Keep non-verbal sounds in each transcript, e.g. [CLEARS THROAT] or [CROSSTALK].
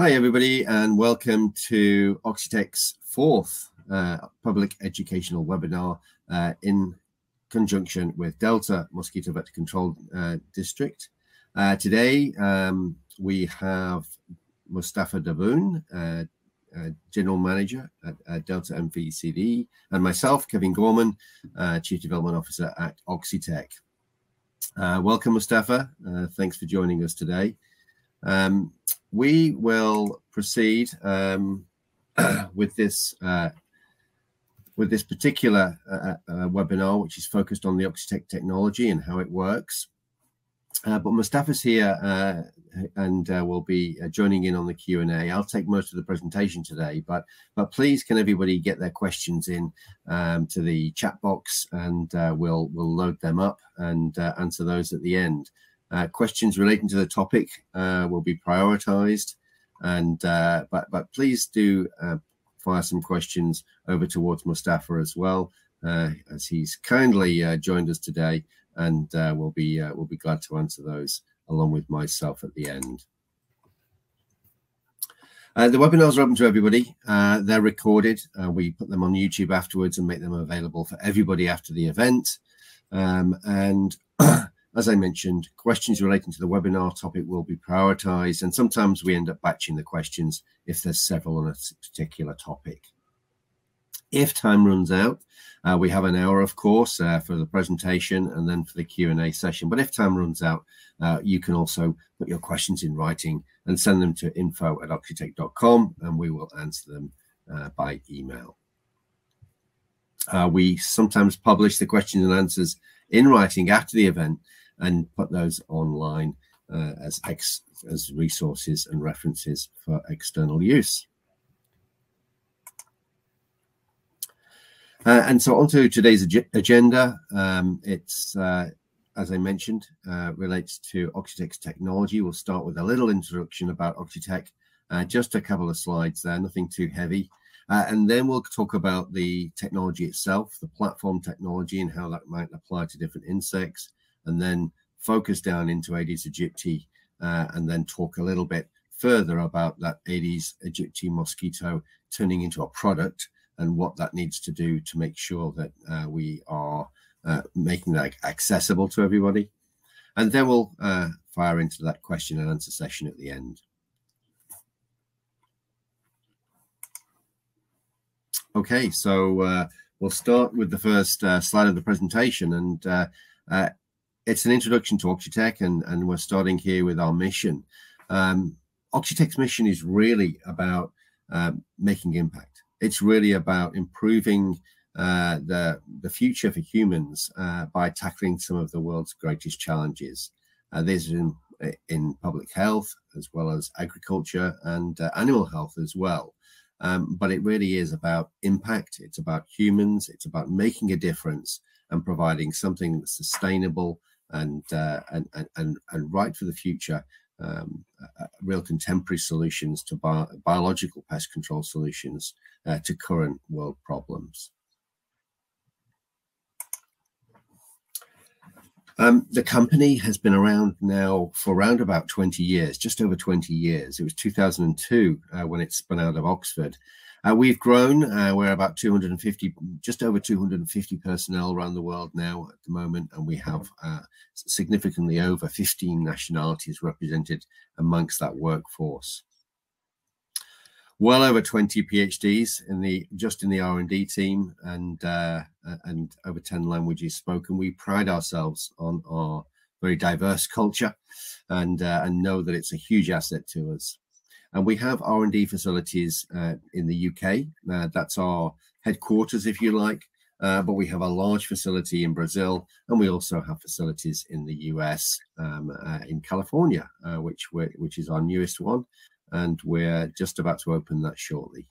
Hi, everybody, and welcome to Oxitec's fourth uh, public educational webinar uh, in conjunction with Delta Mosquito Vector Control uh, District. Uh, today, um, we have Mustafa Debboun, uh, uh, General Manager at Delta MVCD, and myself, Kevin Gorman, Chief Development Officer at Oxitec. welcome, Mustafa. thanks for joining us today. Um, we will proceed um, [CLEARS THROAT] with this uh, with this particular uh, uh, uh, webinar, which is focused on the Oxitec technology and how it works. Uh, but Mustafa's here uh, and will be joining in on the Q&A. I'll take most of the presentation today, but but please can everybody get their questions in um, to the chat box and we'll we'll load them up and answer those at the end. Uh, questions relating to the topic uh, will be prioritized, and uh, but but please do uh, fire some questions over towards Mustafa as well, uh, as he's kindly uh, joined us today, and we'll be we'll be glad to answer those along with myself at the end. the webinars are open to everybody. they're recorded. we put them on YouTube afterwards and make them available for everybody after the event. Um, and [CLEARS THROAT] as I mentioned, questions relating to the webinar topic will be prioritized, and sometimes we end up batching the questions if there's several on a particular topic. If time runs out, uh, we have an hour, of course, uh, for the presentation and then for the Q&A session. But if time runs out, uh, you can also put your questions in writing and send them to info at oxitec.com, and we will answer them uh, by email. Uh, we sometimes publish the questions and answers in writing after the event and put those online uh, as ex as resources and references for external use. Uh, and so onto today's ag agenda. Um, it's, uh, as I mentioned, uh, relates to Oxitec's technology. We'll start with a little introduction about Oxitec, uh, just a couple of slides there, nothing too heavy. Uh, and then we'll talk about the technology itself, the platform technology and how that might apply to different insects and then focus down into Aedes aegypti uh, and then talk a little bit further about that Aedes aegypti mosquito turning into a product and what that needs to do to make sure that uh, we are uh, making that accessible to everybody. And then we'll uh, fire into that question and answer session at the end. Okay, so uh, we'll start with the first uh, slide of the presentation. And uh, uh it's an introduction to Oxitec, and, and we're starting here with our mission. Um, Oxitec's mission is really about um, making impact. It's really about improving uh, the the future for humans uh, by tackling some of the world's greatest challenges. This is in, in public health as well as agriculture and animal health as well. Um, but it really is about impact. It's about humans. It's about making a difference and providing something that's sustainable and uh, and, and and right for the future. Um, uh, real contemporary solutions to bi biological pest control solutions uh, to current world problems. Um, the company has been around now for around about 20 years, just over 20 years. It was 2002 uh, when it spun out of Oxford. Uh, we've grown. Uh, we're about 250, just over 250 personnel around the world now at the moment, and we have uh, significantly over 15 nationalities represented amongst that workforce. Well over 20 PhDs in the just in the R&D team, and uh, and over 10 languages spoken. We pride ourselves on our very diverse culture, and uh, and know that it's a huge asset to us. And we have R&D facilities uh, in the UK. Uh, that's our headquarters, if you like. Uh, but we have a large facility in Brazil, and we also have facilities in the US, um, uh, in California, which which is our newest one, and we're just about to open that shortly.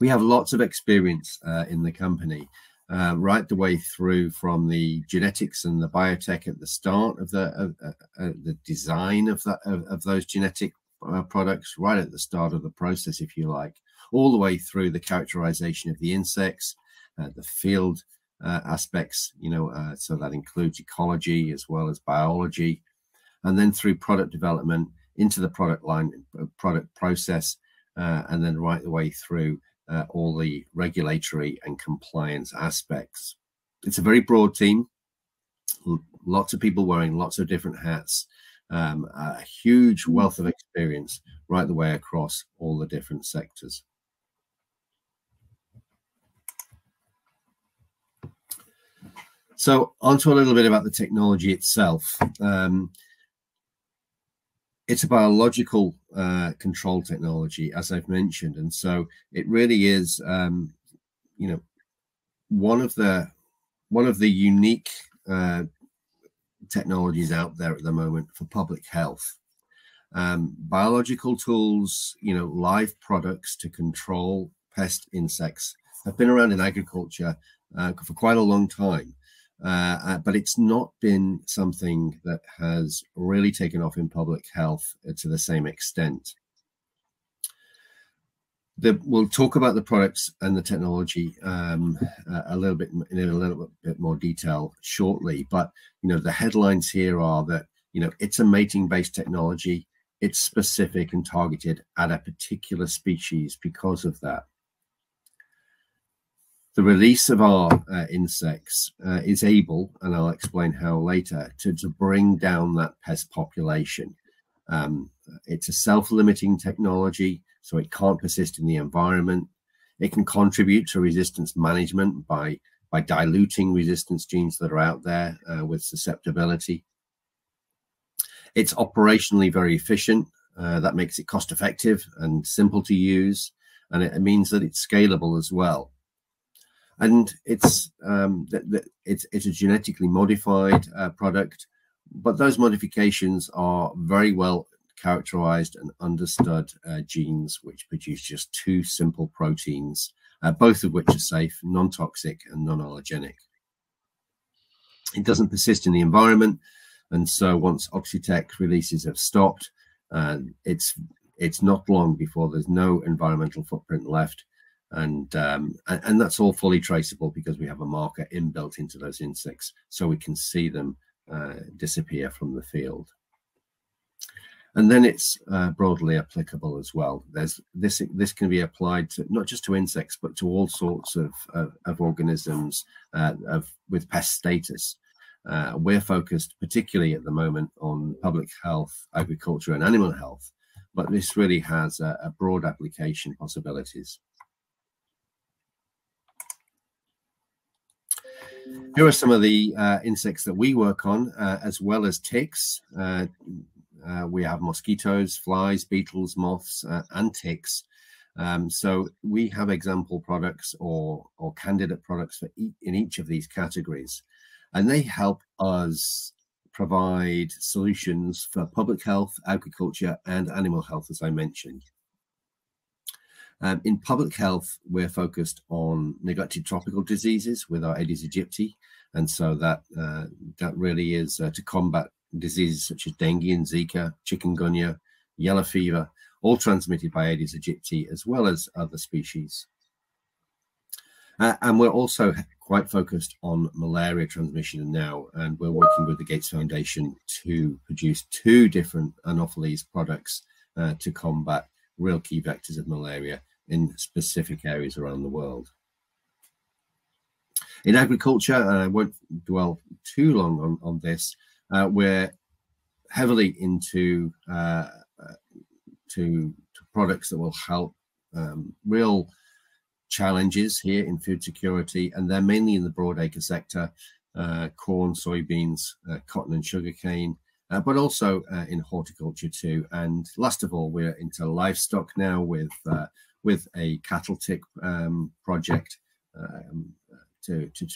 We have lots of experience uh, in the company, uh, right the way through from the genetics and the biotech at the start of the uh, the design of that of, of those genetic uh, products right at the start of the process, if you like, all the way through the characterization of the insects, uh, the field uh, aspects, you know, so that includes ecology as well as biology, and then through product development into the product line, uh, product process, uh, and then right the way through uh, all the regulatory and compliance aspects. It's a very broad team, lots of people wearing lots of different hats, um, a huge wealth of experience right the way across all the different sectors. So onto a little bit about the technology itself. Um, it's a biological uh, control technology, as I've mentioned, and so it really is, um, you know, one of the one of the unique uh, technologies out there at the moment for public health. Um, biological tools, you know, live products to control pest insects have been around in agriculture uh, for quite a long time. Uh, uh, but it's not been something that has really taken off in public health uh, to the same extent. The, we'll talk about the products and the technology um, a little bit in a little bit more detail shortly. But you know, the headlines here are that you know it's a mating-based technology. It's specific and targeted at a particular species because of that the release of our uh, insects uh, is able, and I'll explain how later, to, to bring down that pest population. Um, it's a self-limiting technology, so it can't persist in the environment. It can contribute to resistance management by, by diluting resistance genes that are out there uh, with susceptibility. It's operationally very efficient. Uh, that makes it cost effective and simple to use. And it, it means that it's scalable as well and it's um, it's it's a genetically modified uh, product, but those modifications are very well characterized and understood uh, genes which produce just two simple proteins, uh, both of which are safe, non-toxic, and non-allergenic. It doesn't persist in the environment, and so once Oxitec releases have stopped, uh, it's it's not long before there's no environmental footprint left and, um, and that's all fully traceable because we have a marker inbuilt into those insects so we can see them uh, disappear from the field and then it's uh, broadly applicable as well. There's this this can be applied to not just to insects but to all sorts of of, of organisms uh, of with pest status. Uh, we're focused particularly at the moment on public health, agriculture, and animal health, but this really has a, a broad application possibilities. Here are some of the uh, insects that we work on, uh, as well as ticks. Uh, uh we have mosquitoes, flies, beetles, moths, uh, and ticks. Um, so we have example products or, or candidate products for e in each of these categories. And they help us provide solutions for public health, agriculture, and animal health, as I mentioned. Um, in public health, we're focused on neglected tropical diseases with our Aedes aegypti, and so that uh, that really is uh, to combat diseases such as dengue and Zika, chikungunya, yellow fever, all transmitted by Aedes aegypti as well as other species. Uh, and we're also quite focused on malaria transmission now, and we're working with the Gates Foundation to produce two different Anopheles products uh, to combat real key vectors of malaria in specific areas around the world. In agriculture, and I won't dwell too long on, on this, uh, we're heavily into uh, to, to, products that will help um, real challenges here in food security, and they're mainly in the broadacre sector, uh, corn, soybeans, uh, cotton and sugarcane, uh, but also uh, in horticulture too. And last of all, we're into livestock now with uh, with a cattle tick um, project um, to, to,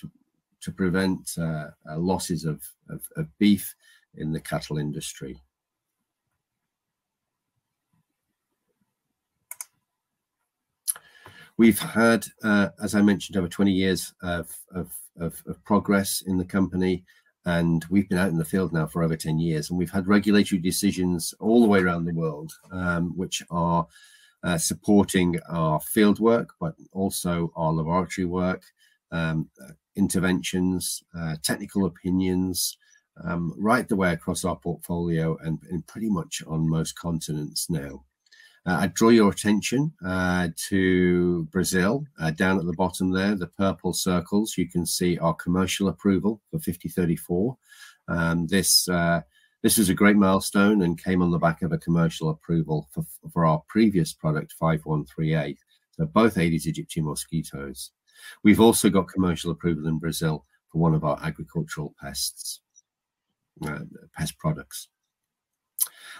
to prevent uh, uh, losses of, of, of beef in the cattle industry. We've had, uh, as I mentioned, over 20 years of, of, of, of, progress in the company, and we've been out in the field now for over 10 years, and we've had regulatory decisions all the way around the world, um, which are uh, supporting our field work, but also our laboratory work, um, interventions, uh, technical opinions, um, right the way across our portfolio and, and pretty much on most continents now. Uh, I draw your attention uh, to Brazil. Uh, down at the bottom there, the purple circles, you can see our commercial approval for 5034. Um, this this was a great milestone and came on the back of a commercial approval for, for our previous product 513A. So both Aedes aegypti mosquitoes. We've also got commercial approval in Brazil for one of our agricultural pests, uh, pest products.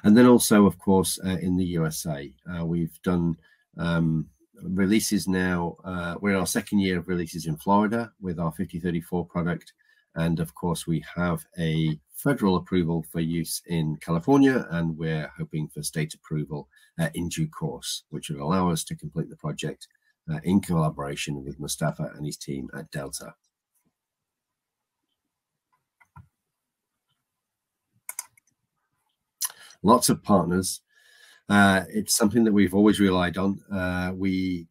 And then also, of course, uh, in the USA, uh, we've done um, releases now. Uh, we're in our second year of releases in Florida with our 5034 product. And of course, we have a federal approval for use in California, and we're hoping for state approval uh, in due course, which will allow us to complete the project uh, in collaboration with Mustafa and his team at Delta. Lots of partners. Uh, it's something that we've always relied on. Uh, we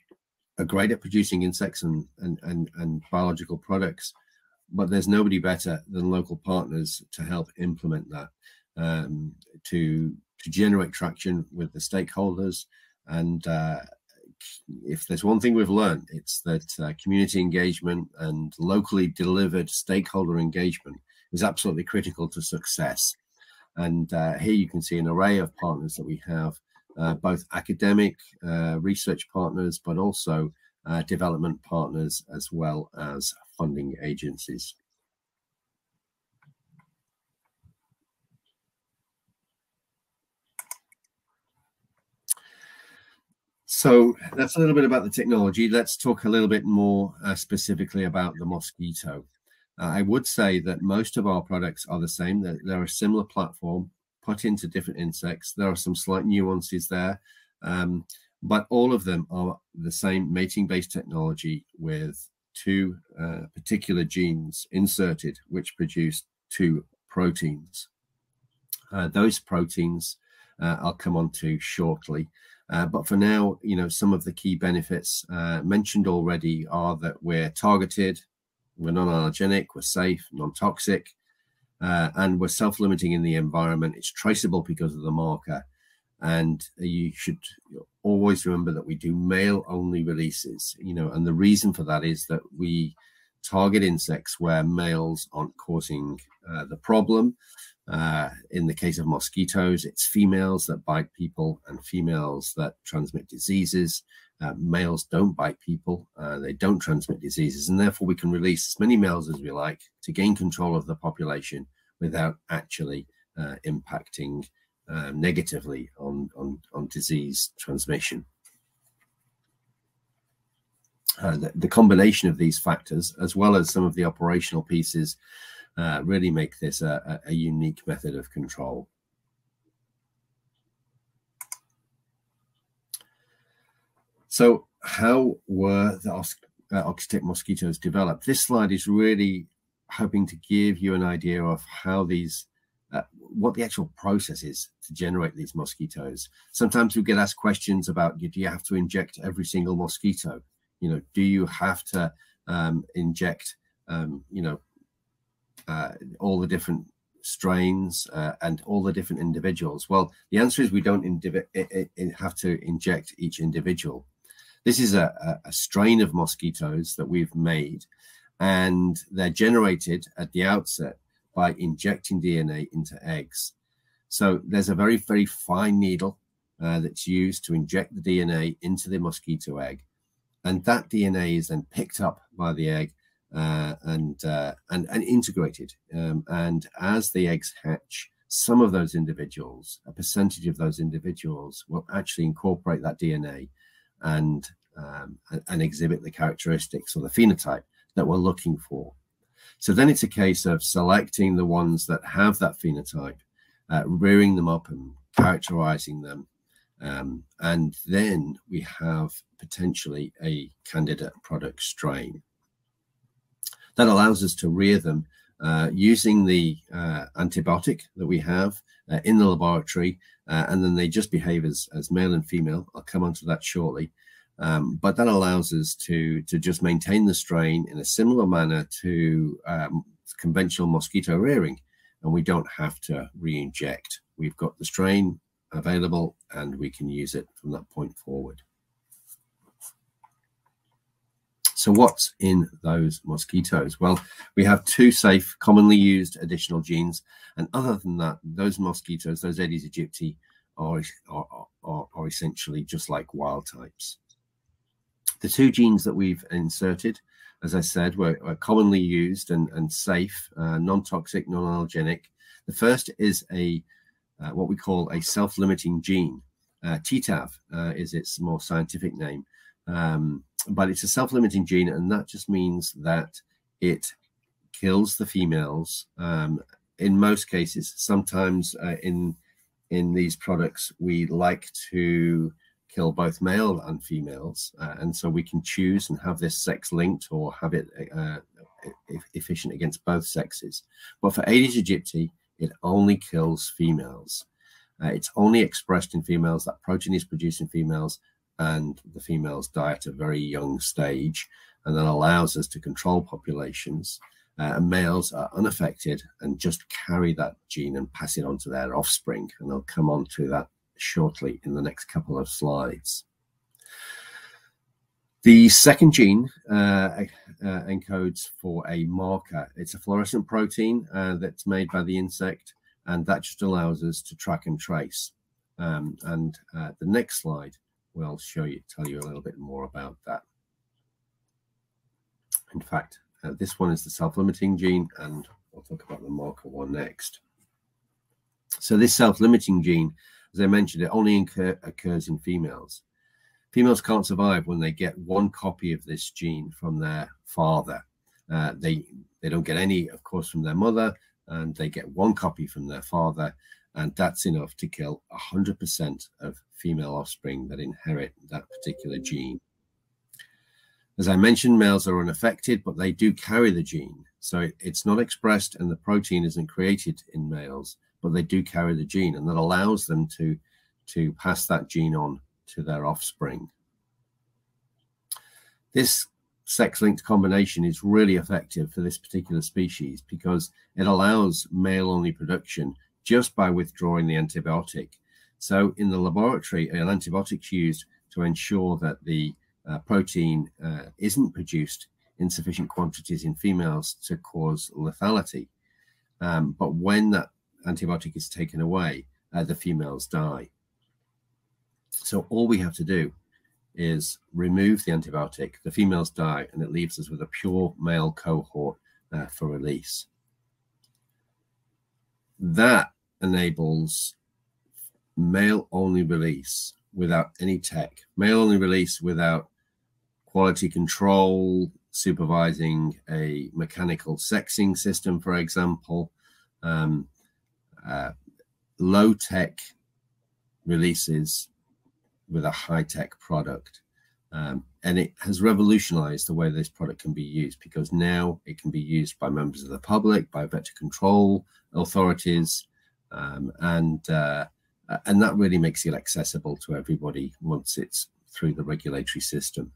are great at producing insects and, and, and, and biological products, but there's nobody better than local partners to help implement that, um, to to generate traction with the stakeholders. And uh, if there's one thing we've learned, it's that uh, community engagement and locally delivered stakeholder engagement is absolutely critical to success. And uh, here you can see an array of partners that we have, uh, both academic uh, research partners, but also uh, development partners, as well as funding agencies. So that's a little bit about the technology. Let's talk a little bit more uh, specifically about the mosquito. Uh, I would say that most of our products are the same. They're, they're, a similar platform put into different insects. There are some slight nuances there, um, but all of them are the same mating-based technology with two uh, particular genes inserted, which produce two proteins. Uh, those proteins uh, I'll come on to shortly. Uh, but for now, you know, some of the key benefits uh, mentioned already are that we're targeted, we're non-allergenic, we're safe, non-toxic, uh, and we're self-limiting in the environment. It's traceable because of the marker. And you should always remember that we do male-only releases, you know, and the reason for that is that we target insects where males aren't causing uh, the problem. Uh, in the case of mosquitoes, it's females that bite people and females that transmit diseases. Uh, males don't bite people, uh, they don't transmit diseases, and therefore we can release as many males as we like to gain control of the population without actually uh, impacting uh, negatively on, on, on disease transmission. Uh, the, the, combination of these factors, as well as some of the operational pieces, really make this a, a, unique method of control. So how were the uh, Oxitec mosquitoes developed? This slide is really hoping to give you an idea of how these, uh, what the actual process is to generate these mosquitoes. Sometimes we get asked questions about, do you have to inject every single mosquito? You know, do you have to um, inject, um, you know, uh, all the different strains uh, and all the different individuals? Well, the answer is we don't have to inject each individual. This is a, a, strain of mosquitoes that we've made, and they're generated at the outset by injecting DNA into eggs. So there's a very, very fine needle uh, that's used to inject the DNA into the mosquito egg. And that DNA is then picked up by the egg uh, and, uh, and, and integrated. Um, and as the eggs hatch, some of those individuals, a percentage of those individuals, will actually incorporate that DNA and um, and exhibit the characteristics or the phenotype that we're looking for. So then it's a case of selecting the ones that have that phenotype, uh, rearing them up and characterizing them. Um, and then we have potentially a candidate product strain. That allows us to rear them uh, using the uh, antibiotic that we have uh, in the laboratory, uh, and then they just behave as, as male and female. I'll come on to that shortly. Um, but that allows us to, to just maintain the strain in a similar manner to um, conventional mosquito rearing. and we don't have to re-inject. We've got the strain available and we can use it from that point forward. So what's in those mosquitoes? Well, we have two safe, commonly used additional genes. And other than that, those mosquitoes, those Aedes aegypti, are, are, are, are essentially just like wild types. The two genes that we've inserted, as I said, were, were commonly used and, and safe, uh, non-toxic, non-allergenic. The first is a uh, what we call a self-limiting gene. Uh, TTAV uh, is its more scientific name, um, but it's a self-limiting gene, and that just means that it kills the females. Um, in most cases, sometimes uh, in in these products, we like to kill both male and females, uh, and so we can choose and have this sex linked or have it uh, efficient against both sexes. But for Aedes aegypti, it only kills females. Uh, it's only expressed in females. That protein is produced in females, and the females die at a very young stage, and that allows us to control populations. Uh, and males are unaffected and just carry that gene and pass it on to their offspring. And I'll come on to that shortly in the next couple of slides. The second gene uh, uh, encodes for a marker. It's a fluorescent protein uh, that's made by the insect, and that just allows us to track and trace. Um, and uh, the next slide will show you, tell you a little bit more about that. In fact, uh, this one is the self-limiting gene, and we'll talk about the marker one next. So this self-limiting gene, as I mentioned, it only occurs in females. Females can't survive when they get one copy of this gene from their father. Uh, they they don't get any, of course, from their mother, and they get one copy from their father, and that's enough to kill 100% of female offspring that inherit that particular gene. As I mentioned, males are unaffected, but they do carry the gene. So it's not expressed and the protein isn't created in males, but they do carry the gene, and that allows them to, to pass that gene on to their offspring. This sex-linked combination is really effective for this particular species because it allows male-only production just by withdrawing the antibiotic. So in the laboratory, an antibiotic is used to ensure that the uh, protein uh, isn't produced in sufficient quantities in females to cause lethality. Um, but when that antibiotic is taken away, uh, the females die. So all we have to do is remove the antibiotic, the females die, and it leaves us with a pure male cohort uh, for release. That enables male only release without any tech, male only release without quality control, supervising a mechanical sexing system, for example, um, uh, low tech releases with a high tech product. Um, and it has revolutionized the way this product can be used because now it can be used by members of the public, by vector control authorities, um, and uh, and that really makes it accessible to everybody once it's through the regulatory system.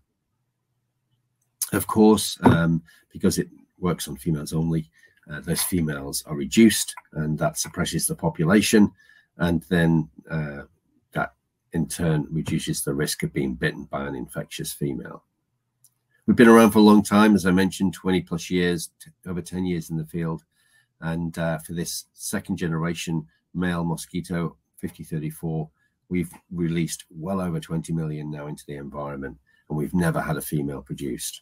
Of course, um, because it works on females only, uh, those females are reduced, and that suppresses the population, and then uh, that in turn reduces the risk of being bitten by an infectious female. We've been around for a long time, as I mentioned, 20 plus years, over 10 years in the field. And uh, for this second generation male mosquito 5034, we've released well over 20 million now into the environment, and we've never had a female produced.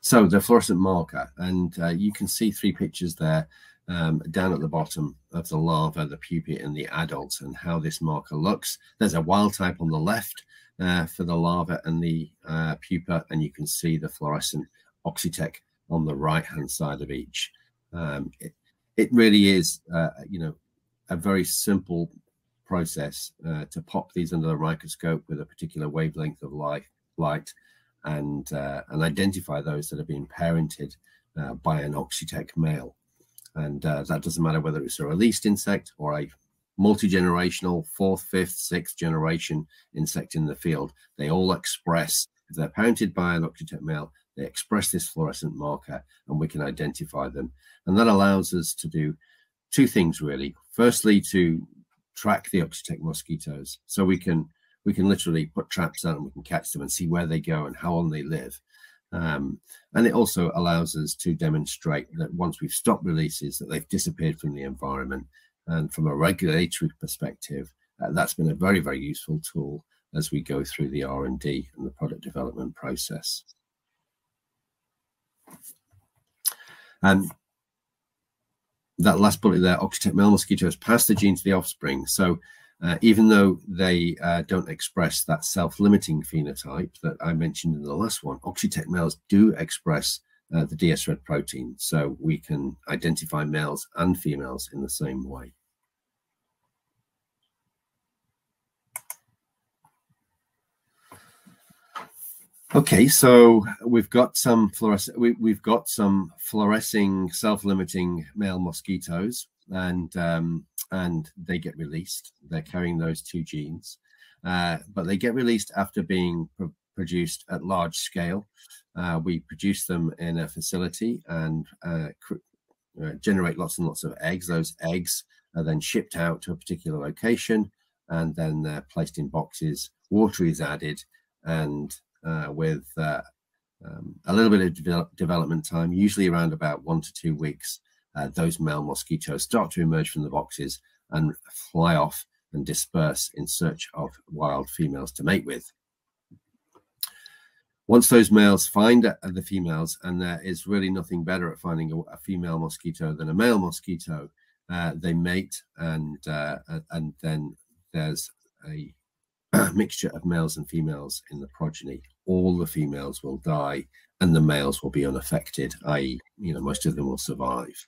So the fluorescent marker, and uh, you can see three pictures there um, down at the bottom of the larva, the pupae, and the adult, and how this marker looks. There's a wild type on the left uh, for the larva and the uh, pupa, and you can see the fluorescent Oxitec on the right-hand side of each. Um, it, it, really is, uh, you know, a very simple process uh, to pop these under the microscope with a particular wavelength of light, light and, uh, and identify those that have been parented uh, by an Oxitec male. And uh, that doesn't matter whether it's a released insect or a multi-generational fourth, fifth, sixth generation insect in the field. They all express, if they're parented by an Oxitec male, they express this fluorescent marker and we can identify them. And that allows us to do two things really. Firstly, to track the Oxitec mosquitoes. So we can we can literally put traps out and we can catch them and see where they go and how long they live. Um, and it also allows us to demonstrate that once we've stopped releases, that they've disappeared from the environment. And from a regulatory perspective, uh, that's been a very, very useful tool as we go through the R&D and the product development process. And that last bullet there, Oxitec male mosquitoes pass the gene to the offspring. So uh, even though they uh, don't express that self-limiting phenotype that I mentioned in the last one, Oxitec males do express uh, the DS-red protein, so we can identify males and females in the same way. Okay, so we've got some fluores we, have got some fluorescing, self-limiting male mosquitoes, and um, and they get released. They're carrying those two genes, uh, but they get released after being pr produced at large scale. Uh, we produce them in a facility and uh, uh, generate lots and lots of eggs. Those eggs are then shipped out to a particular location and then they're placed in boxes. Water is added, and uh, with uh, um, a little bit of develop development time, usually around about one to two weeks, uh, those male mosquitoes start to emerge from the boxes and fly off and disperse in search of wild females to mate with. Once those males find the females, and there is really nothing better at finding a, a female mosquito than a male mosquito, uh, they mate, and uh, and then there's a [CLEARS THROAT] mixture of males and females in the progeny. All the females will die, and the males will be unaffected, i.e., you know, most of them will survive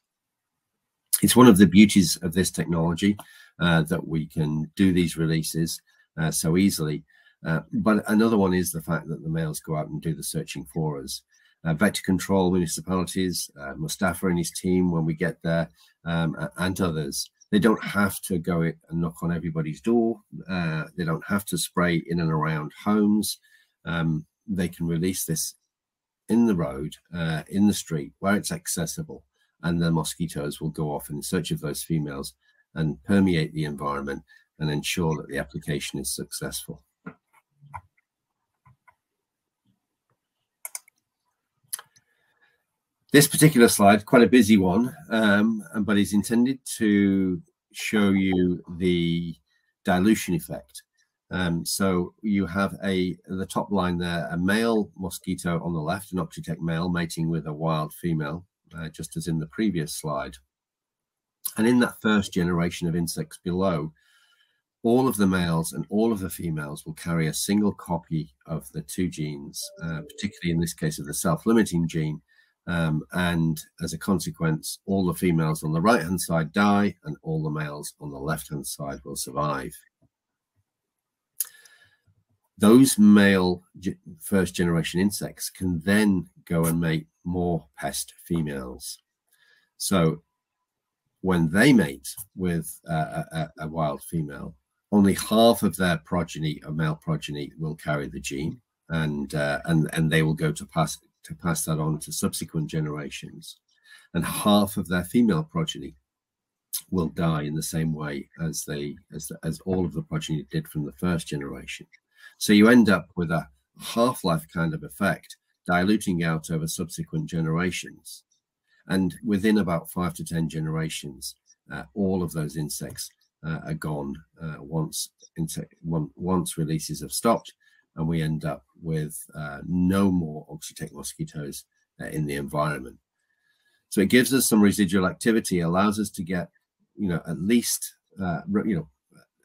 it's one of the beauties of this technology uh, that we can do these releases uh, so easily. Uh, but another one is the fact that the males go out and do the searching for us. Uh, vector control municipalities, uh, Mustafa and his team, when we get there, um, and others, they don't have to go and knock on everybody's door. Uh, they don't have to spray in and around homes. Um, they can release this in the road, in the street, where it's accessible and the mosquitoes will go off in search of those females and permeate the environment and ensure that the application is successful. This particular slide, quite a busy one, um, but is intended to show you the dilution effect. Um, so you have a the top line there, a male mosquito on the left, an Oxitec male mating with a wild female uh, just as in the previous slide. And in that first generation of insects below, all of the males and all of the females will carry a single copy of the two genes, uh, particularly in this case of the self-limiting gene. Um, and as a consequence, all the females on the right-hand side die and all the males on the left-hand side will survive. Those male first generation insects can then go and make more pest females. So when they mate with a, a, wild female, only half of their progeny, or male progeny, will carry the gene, and uh, and and they will go to pass to pass that on to subsequent generations, and half of their female progeny will die in the same way as they as as all of the progeny did from the first generation. So you end up with a half-life kind of effect diluting out over subsequent generations. And within about five to 10 generations, uh, all of those insects uh, are gone uh, once, once releases have stopped, and we end up with uh, no more Oxitec mosquitoes uh, in the environment. So it gives us some residual activity, allows us to get, you know, at least, uh, you know,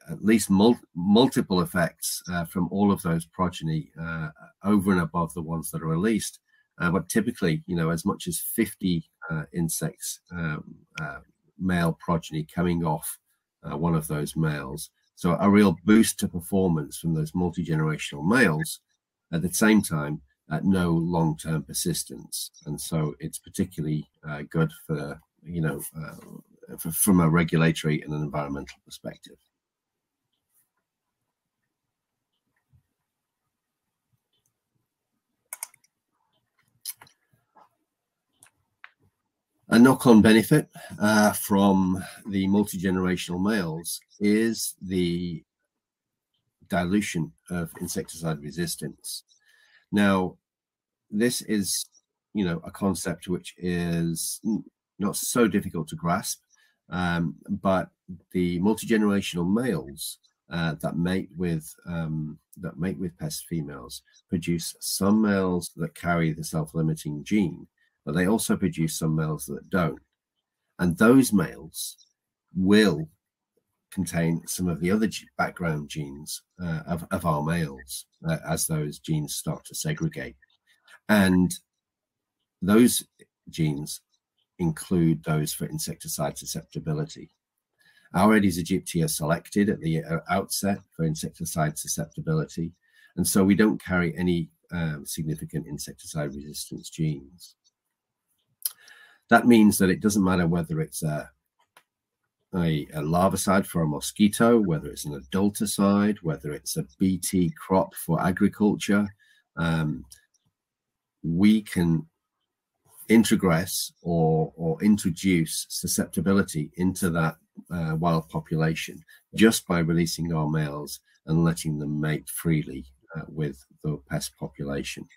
at least mul multiple effects uh, from all of those progeny uh, over and above the ones that are released. Uh, but typically, you know, as much as 50 uh, insects, um, uh, male progeny coming off uh, one of those males. So a real boost to performance from those multi-generational males at the same time at no long-term persistence. And so it's particularly good for, you know, for, from a regulatory and an environmental perspective. A knock-on benefit uh, from the multi-generational males is the dilution of insecticide resistance. Now, this is, you know, a concept which is not so difficult to grasp, um, but the multi-generational males uh, that mate with um, that mate with pest females produce some males that carry the self-limiting gene, but they also produce some males that don't. And those males will contain some of the other background genes uh, of, of our males uh, as those genes start to segregate. And those genes include those for insecticide susceptibility. Our Aedes aegypti are selected at the uh, outset for insecticide susceptibility, and so we don't carry any um, significant insecticide resistance genes. That means that it doesn't matter whether it's a, a, a larvicide for a mosquito, whether it's an adulticide, whether it's a BT crop for agriculture, um, we can introgress or, or introduce susceptibility into that uh, wild population just by releasing our males and letting them mate freely uh, with the pest population.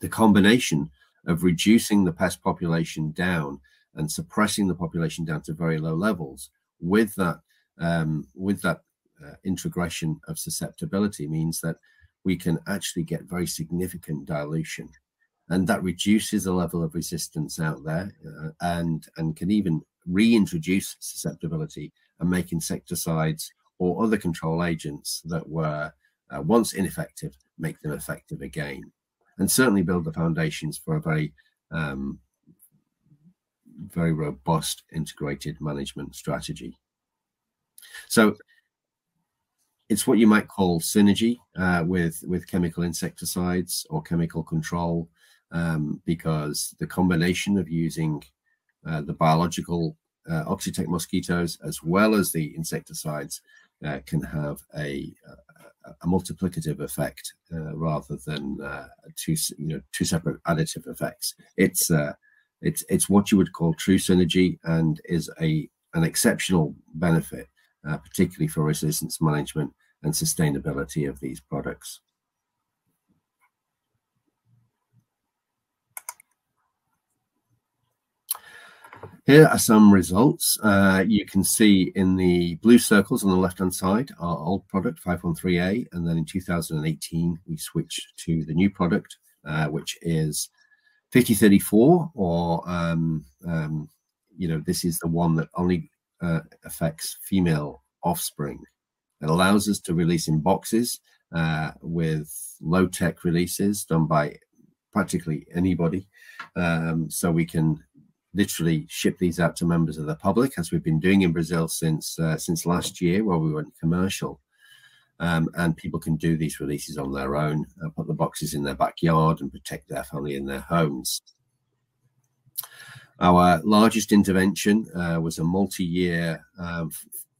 The combination of reducing the pest population down and suppressing the population down to very low levels with that um, with that uh, introgression of susceptibility means that we can actually get very significant dilution. And that reduces the level of resistance out there uh, and and can even reintroduce susceptibility and make insecticides or other control agents that were uh, once ineffective make them effective again and certainly build the foundations for a very um, very robust integrated management strategy. So it's what you might call synergy uh, with with chemical insecticides or chemical control um, because the combination of using uh, the biological uh, mosquitoes as well as the insecticides uh, can have a, a, multiplicative effect uh, rather than uh, two you know two separate additive effects. It's uh, it's it's what you would call true synergy and is a an exceptional benefit, particularly for resistance management and sustainability of these products. Here are some results. Uh, you can see in the blue circles on the left-hand side, our old product, 513A, and then in 2018, we switched to the new product, uh, which is 5034, or, um, um, you know, this is the one that only uh, affects female offspring. It allows us to release in boxes uh, with low-tech releases done by practically anybody. Um, so we can literally ship these out to members of the public, as we've been doing in Brazil since uh, since last year, where we went commercial. Um, and people can do these releases on their own, uh, put the boxes in their backyard, and protect their family in their homes. Our largest intervention uh, was a multi-year, um,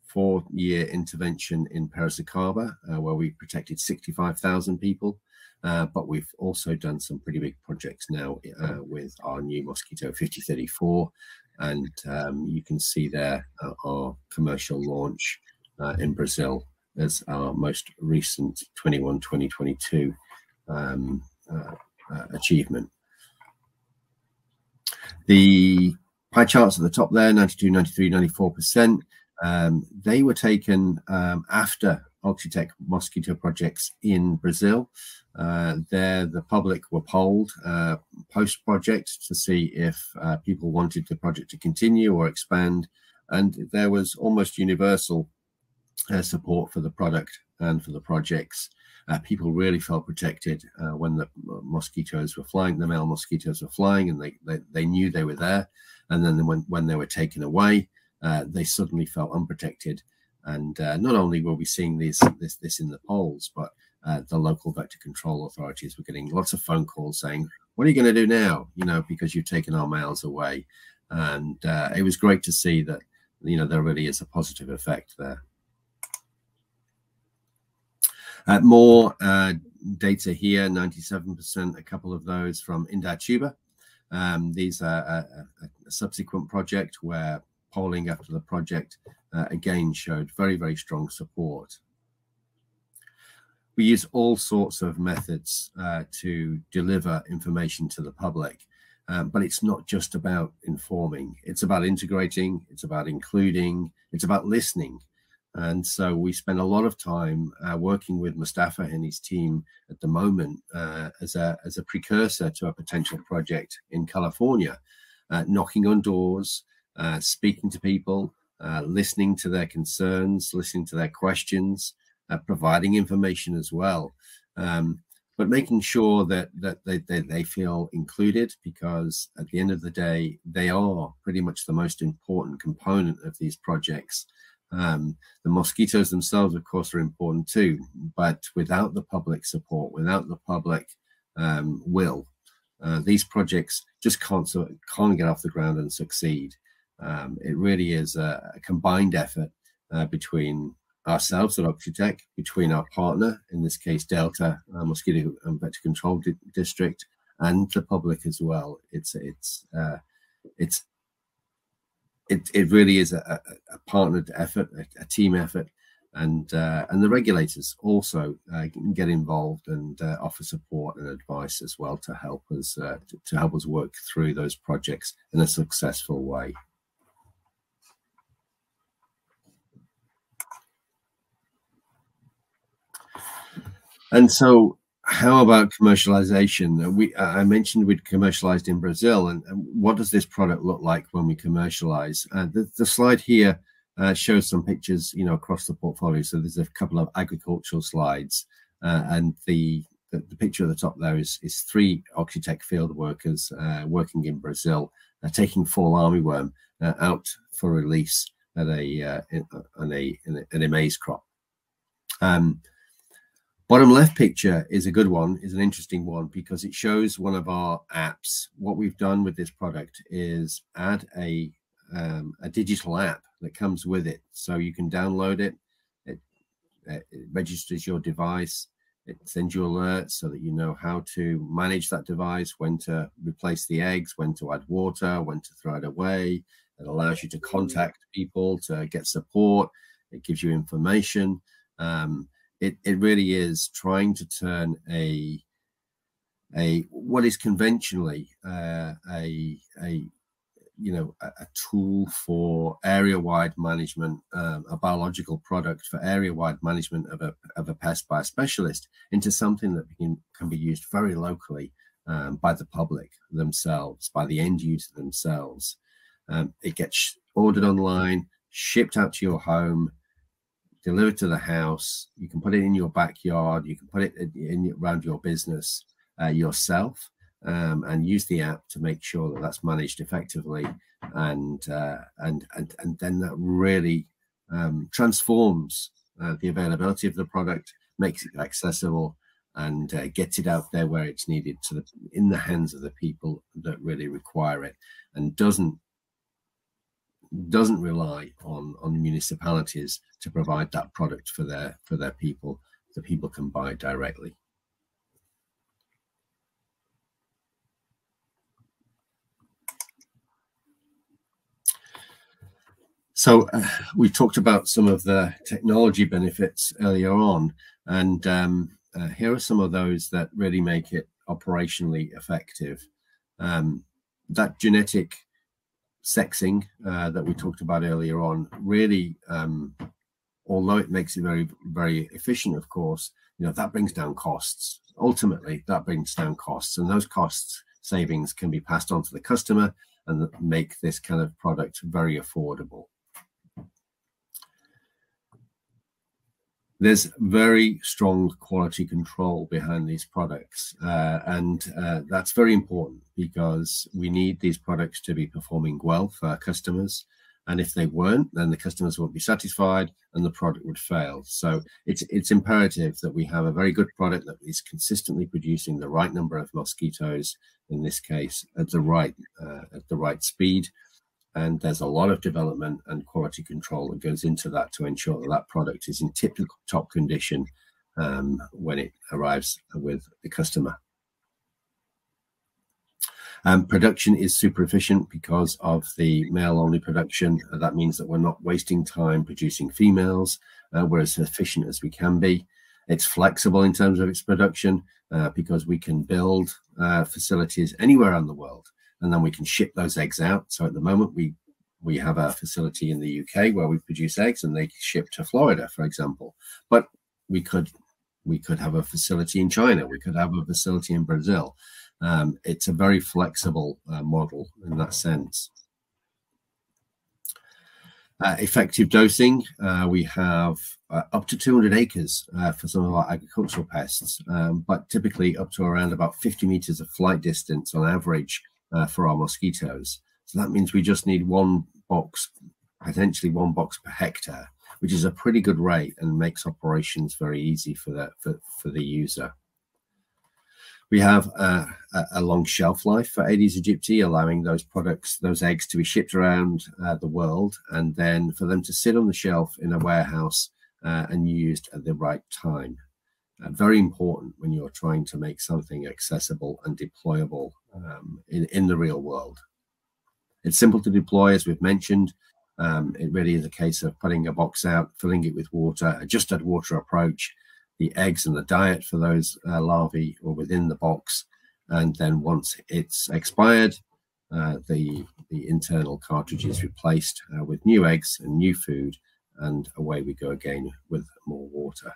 four-year intervention in Piracicaba, uh, where we protected 65,000 people. Uh, but we've also done some pretty big projects now uh, with our new Mosquito 5034. And um, you can see there uh, our commercial launch uh, in Brazil as our most recent 21 2022 um, uh, uh, achievement. The pie charts at the top there 92, 93, 94%. Um, they were taken um, after Oxitec mosquito projects in Brazil. Uh, there, the public were polled uh, post project to see if uh, people wanted the project to continue or expand. And there was almost universal uh, support for the product and for the projects. Uh, people really felt protected uh, when the mosquitoes were flying, the male mosquitoes were flying, and they, they, they knew they were there. And then when, when they were taken away, they suddenly felt unprotected and uh, not only were we seeing this, this, this in the polls, but uh, the local vector control authorities were getting lots of phone calls saying, what are you going to do now? You know, because you've taken our males away. And uh, it was great to see that, you know, there really is a positive effect there. Uh, more uh, data here, 97%, a couple of those from Indaiatuba. Um, these are a, a, a, subsequent project where polling after the project uh, again showed very, very strong support. We use all sorts of methods uh, to deliver information to the public, um, but it's not just about informing. It's about integrating, it's about including, it's about listening. And so we spend a lot of time uh, working with Mustafa and his team at the moment uh, as, a, as a precursor to a potential project in California, uh, knocking on doors, uh, speaking to people, uh, listening to their concerns, listening to their questions, uh, providing information as well. Um, but making sure that that they, they, they feel included because at the end of the day, they are pretty much the most important component of these projects. Um, the mosquitoes themselves, of course, are important too, but without the public support, without the public um, will, uh, these projects just can't can't get off the ground and succeed. Um, it really is a, a combined effort uh, between ourselves at Oxitec, between our partner, in this case Delta uh, Mosquito and Vector Control Di District, and the public as well. It's it's uh, it's it, it really is a, a partnered effort, a, a, team effort, and uh, and the regulators also uh, get involved and uh, offer support and advice as well to help us uh, to, to help us work through those projects in a successful way. And so how about commercialization? Uh, we I mentioned we'd commercialized in Brazil, and, and, what does this product look like when we commercialize? Uh, the, the, slide here uh, shows some pictures, you know, across the portfolio. So there's a couple of agricultural slides, uh, and the, the, the picture at the top there is is three Oxitec field workers uh, working in Brazil, uh, taking fall armyworm out for release at a in, on a in a, maize crop. Um, Bottom left picture is a good one, is an interesting one because it shows one of our apps. What we've done with this product is add a, um, a digital app that comes with it. So you can download it. It, it registers your device. It sends you alerts so that you know how to manage that device, when to replace the eggs, when to add water, when to throw it away. It allows you to contact people to get support. It gives you information. Um, it, it really is trying to turn a a what is conventionally uh, a a you know a, a tool for area-wide management um, a biological product for area-wide management of a of a pest by a specialist into something that can, can be used very locally um, by the public themselves by the end user themselves. Um, it gets ordered online shipped out to your home delivered to the house. You can put it in your backyard. You can put it in around your business uh, yourself, um, and use the app to make sure that that's managed effectively. And uh, and and and then that really um, transforms uh, the availability of the product, makes it accessible, and uh, gets it out there where it's needed to the in the hands of the people that really require it, and doesn't doesn't rely on on municipalities to provide that product for their for their people the people can buy directly. So uh, we talked about some of the technology benefits earlier on and um, uh, here are some of those that really make it operationally effective. Um, that genetic sexing uh, that we talked about earlier on really, um, although it makes it very, very efficient, of course, you know, that brings down costs. Ultimately, that brings down costs and those costs savings can be passed on to the customer and make this kind of product very affordable. There's very strong quality control behind these products. Uh, and uh, that's very important because we need these products to be performing well for our customers. And if they weren't, then the customers won't be satisfied and the product would fail. So it's, it's imperative that we have a very good product that is consistently producing the right number of mosquitoes, in this case, at the right, uh, at the right speed and there's a lot of development and quality control that goes into that to ensure that that product is in tip top condition um, when it arrives with the customer. Um, production is super efficient because of the male only production. That means that we're not wasting time producing females. Uh, we're as efficient as we can be. It's flexible in terms of its production uh, because we can build uh, facilities anywhere in the world and then we can ship those eggs out. So at the moment, we we have a facility in the UK where we produce eggs and they ship to Florida, for example. But we could we could have a facility in China. We could have a facility in Brazil. Um, it's a very flexible uh, model in that sense. Uh, effective dosing, uh, we have uh, up to 200 acres uh, for some of our agricultural pests, um, but typically up to around about 50 meters of flight distance on average uh, for our mosquitoes. So that means we just need one box, potentially one box per hectare, which is a pretty good rate and makes operations very easy for the, for, for the user. We have a, a, long shelf life for Aedes aegypti, allowing those products, those eggs to be shipped around uh, the world and then for them to sit on the shelf in a warehouse uh, and used at the right time. Uh, very important when you're trying to make something accessible and deployable um, in, in the real world. It's simple to deploy, as we've mentioned. Um, it really is a case of putting a box out, filling it with water, adjusted water approach, the eggs and the diet for those uh, larvae or within the box. And then once it's expired, uh, the, the internal cartridge is replaced uh, with new eggs and new food, and away we go again with more water.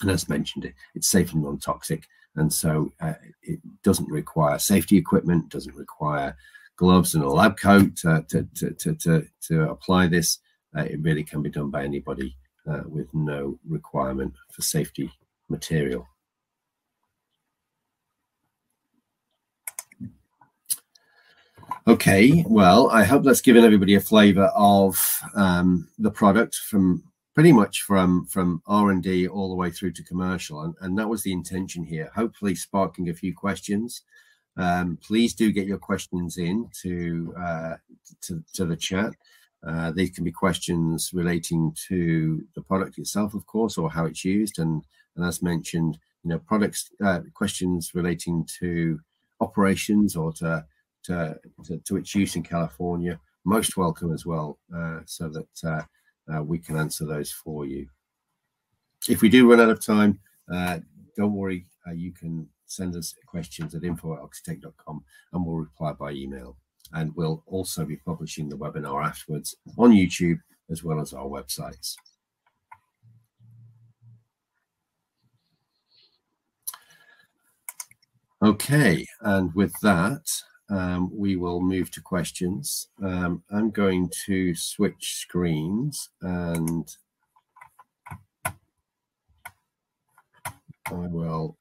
And as mentioned, it, it's safe and non-toxic, and so uh, it doesn't require safety equipment, doesn't require gloves and a lab coat to, to, to, to, to apply this. Uh, it really can be done by anybody uh, with no requirement for safety material. Okay, well, I hope that's given everybody a flavor of um, the product from pretty much from from R&D all the way through to commercial. And, and that was the intention here, hopefully sparking a few questions. Um, please do get your questions in to, uh, to, to the chat. Uh, these can be questions relating to the product itself, of course, or how it's used. And, and as mentioned, you know, products uh, questions relating to operations or to, to, to, to, its use in California, most welcome as well, uh, so that uh, uh, we can answer those for you. If we do run out of time, uh, don't worry, you can send us questions at info at and we'll reply by email and we'll also be publishing the webinar afterwards on YouTube as well as our websites. Okay, and with that, um, we will move to questions. Um, I'm going to switch screens and I will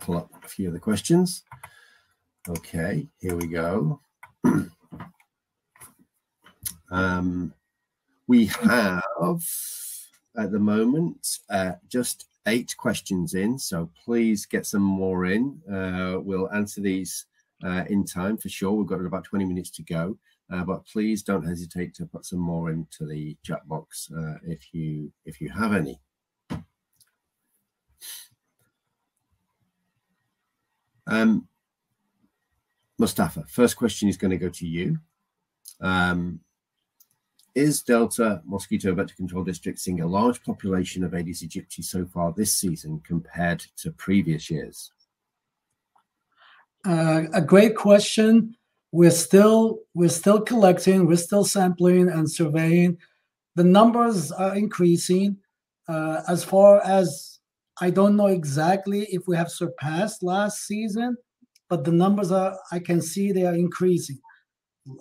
pull up a few of the questions. Okay, here we go. [CLEARS THROAT] um, we have at the moment uh, just eight questions in, so please get some more in. Uh, we'll answer these uh, in time for sure. We've got about 20 minutes to go, uh, but please don't hesitate to put some more into the chat box uh, if you if you have any. Um, Mustafa, first question is going to go to you. Um, is Delta Mosquito Vector Control District seeing a large population of Aedes aegypti so far this season compared to previous years? Uh, a great question. We're still we're still collecting, we're still sampling and surveying. The numbers are increasing. Uh, as far as I don't know exactly if we have surpassed last season, but the numbers are, I can see they are increasing.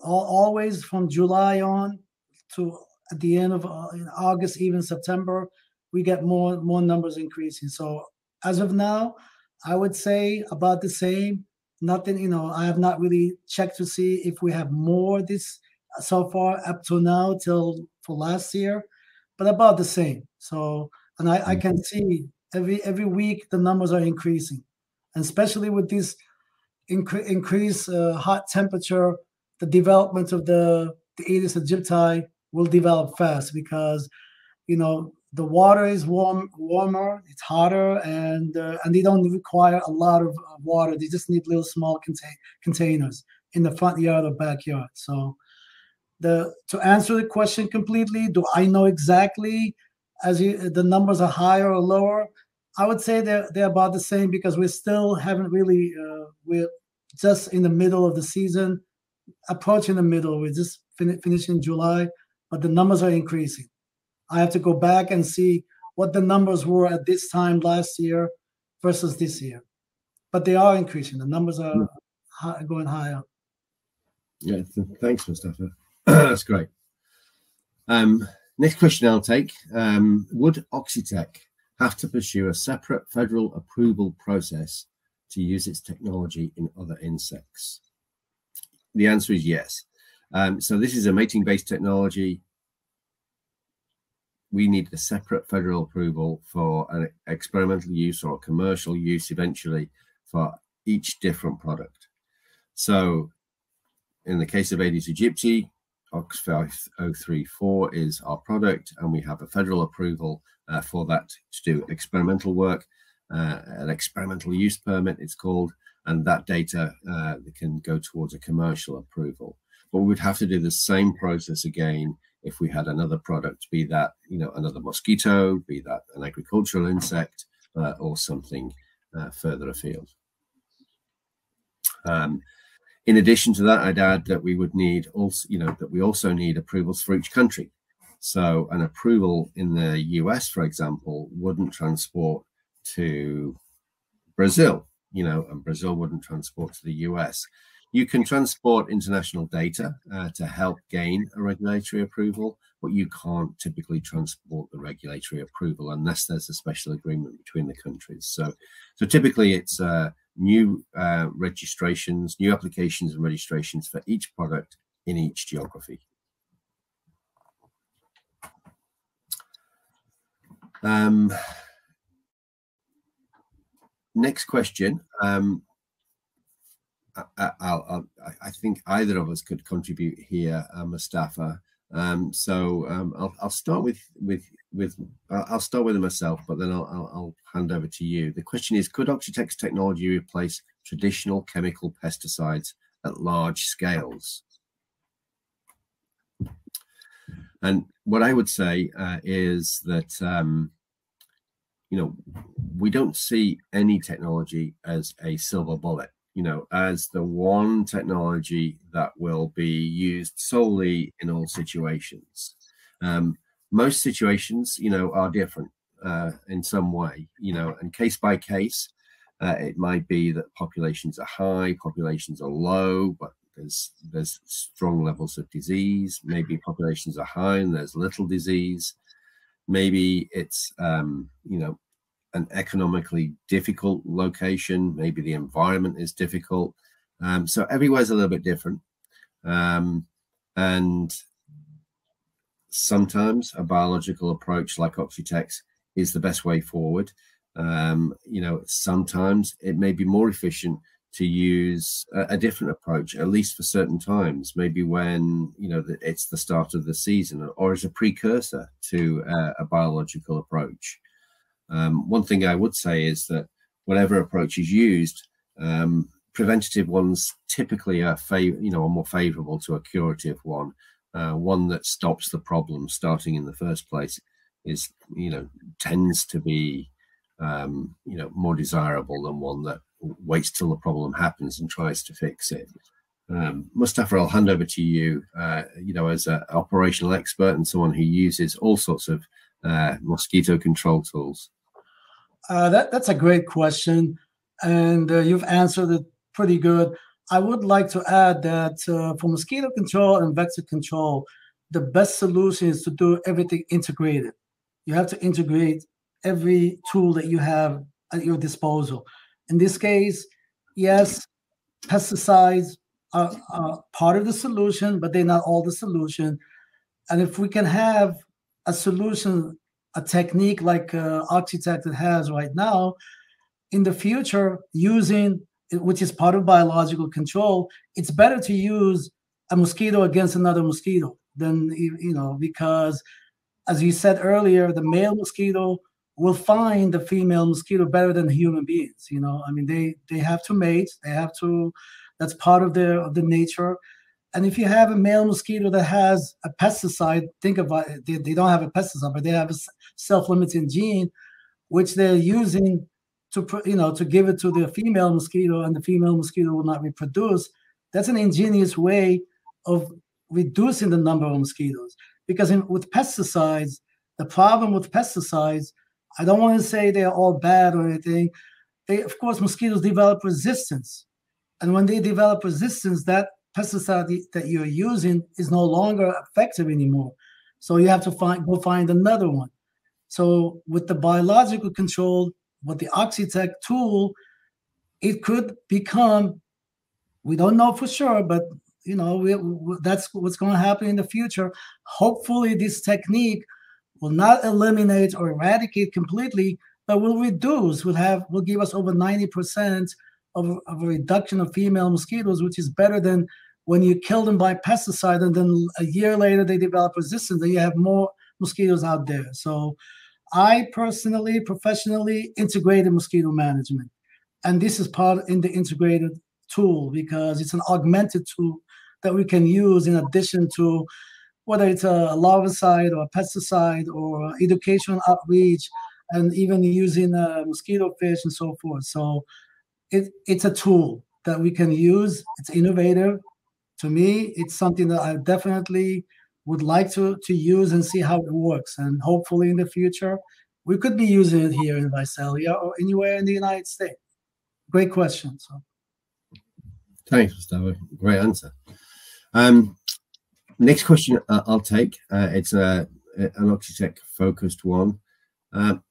always from July on to at the end of uh, August, even September, we get more more numbers increasing. So as of now, I would say about the same. Nothing, you know, I have not really checked to see if we have more this so far up to now till for last year, but about the same. So, and I, I can mm-hmm. see every every week the numbers are increasing, and especially with this incre- increased uh, hot temperature, the development of the the Aedes aegypti will develop fast because you know the water is warm, warmer, it's hotter, and uh, and they don't require a lot of water. They just need little small contain- containers in the front yard or backyard. So, the to answer the question completely, do I know exactly as you, the numbers are higher or lower? I would say they're they're about the same because we still haven't really uh, we're just in the middle of the season, approaching the middle. We're just fin- finishing July, but the numbers are increasing. I have to go back and see what the numbers were at this time last year versus this year. But they are increasing. The numbers are mm. high, going higher. Yeah, thanks, Mustafa. [CLEARS THROAT] That's great. Um, next question I'll take. Um, would Oxitec have to pursue a separate federal approval process to use its technology in other insects? The answer is yes. Um, so this is a mating-based technology we need a separate federal approval for an experimental use or commercial use eventually for each different product. So in the case of Aedes aegypti, OX 5034 is our product, and we have a federal approval uh, for that to do experimental work, uh, an experimental use permit, it's called, and that data uh, can go towards a commercial approval. But we would have to do the same process again if we had another product, be that you know another mosquito, be that an agricultural insect, uh, or something uh, further afield. Um, in addition to that, I'd add that we would need also, you know, that we also need approvals for each country. So an approval in the US, for example, wouldn't transport to Brazil, you know, and Brazil wouldn't transport to the US. You can transport international data uh, to help gain a regulatory approval, but you can't typically transport the regulatory approval unless there's a special agreement between the countries. So, so typically it's uh, new uh, registrations, new applications and registrations for each product in each geography. Um, next question. Um, I, I'll, i think either of us could contribute here, uh, Mustafa. Um, so um, I'll, I'll, start with with with I'll start with myself, but then I'll, I'll, I'll, hand over to you. The question is: Could Oxitec's technology replace traditional chemical pesticides at large scales? And what I would say uh, is that um, you know we don't see any technology as a silver bullet you know, as the one technology that will be used solely in all situations. Um, most situations, you know, are different uh, in some way, you know, and case by case, uh, it might be that populations are high, populations are low, but there's there's strong levels of disease. Maybe populations are high and there's little disease. Maybe it's um, you know an economically difficult location. Maybe the environment is difficult. Um, so everywhere's a little bit different. Um, and sometimes a biological approach like Oxitec is the best way forward. Um, you know, sometimes it may be more efficient to use a, a, different approach, at least for certain times, maybe when, you know, it's the start of the season or as a precursor to uh, a biological approach. Um, one thing I would say is that whatever approach is used, um, preventative ones typically are you know are more favourable to a curative one. Uh, one that stops the problem starting in the first place is you know tends to be um, you know more desirable than one that waits till the problem happens and tries to fix it. Um, Mustafa, I'll hand over to you. Uh, you know, as an operational expert and someone who uses all sorts of uh, mosquito control tools? Uh, that that's a great question, and uh, you've answered it pretty good. I would like to add that uh, for mosquito control and vector control, the best solution is to do everything integrated. You have to integrate every tool that you have at your disposal. In this case, yes, pesticides are, are part of the solution, but they're not all the solution. And if we can have a solution, a technique like uh, Oxitec has right now, in the future, using which is part of biological control, it's better to use a mosquito against another mosquito than you know because as you said earlier, the male mosquito will find the female mosquito better than human beings. You know, I mean, they they have to mate. They have to. That's part of their of the nature. And if you have a male mosquito that has a pesticide, think about uh, it. They, they don't have a pesticide, but they have a self-limiting gene, which they're using to you know to give it to the female mosquito, and the female mosquito will not reproduce. That's an ingenious way of reducing the number of mosquitoes. Because in, with pesticides, the problem with pesticides I don't want to say they're all bad or anything. They, of course, mosquitoes develop resistance. And when they develop resistance, that pesticide that you're using is no longer effective anymore. So you have to find go find another one. So with the biological control, with the Oxitec tool, it could become. We don't know for sure, but you know we, that's what's going to happen in the future. Hopefully, this technique will not eliminate or eradicate completely, but will reduce, will have, will give us over 90% of, of a reduction of female mosquitoes, which is better than when you kill them by pesticide and then a year later they develop resistance, and you have more mosquitoes out there. So I personally, professionally integrated mosquito management. And this is part in the integrated tool because it's an augmented tool that we can use in addition to whether it's a larvicide or a pesticide or educational outreach, and even using uh, mosquito fish and so forth. So it, it's a tool that we can use. It's innovative. To me, it's something that I definitely would like to, to use and see how it works. And hopefully in the future, we could be using it here in Visalia or anywhere in the United States. Great question. So. Thanks, Gustavo. Great answer. Um, Next question uh, I'll take. Uh, it's a, an Oxitec focused one. Um,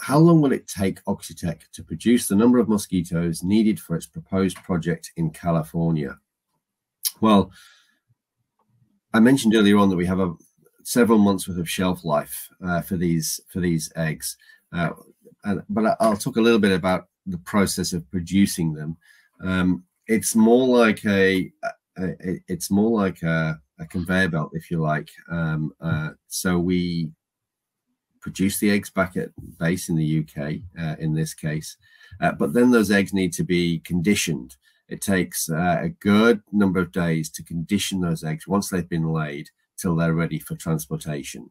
how long will it take Oxitec to produce the number of mosquitoes needed for its proposed project in California? Well, I mentioned earlier on that we have a several months worth of shelf life uh, for these for these eggs, uh, and, but I'll talk a little bit about the process of producing them. Um, it's more like a, a, it's more like a a conveyor belt, if you like. Um, uh, so we produce the eggs back at base in the UK, uh, in this case, uh, but then those eggs need to be conditioned. It takes uh, a good number of days to condition those eggs once they've been laid till they're ready for transportation.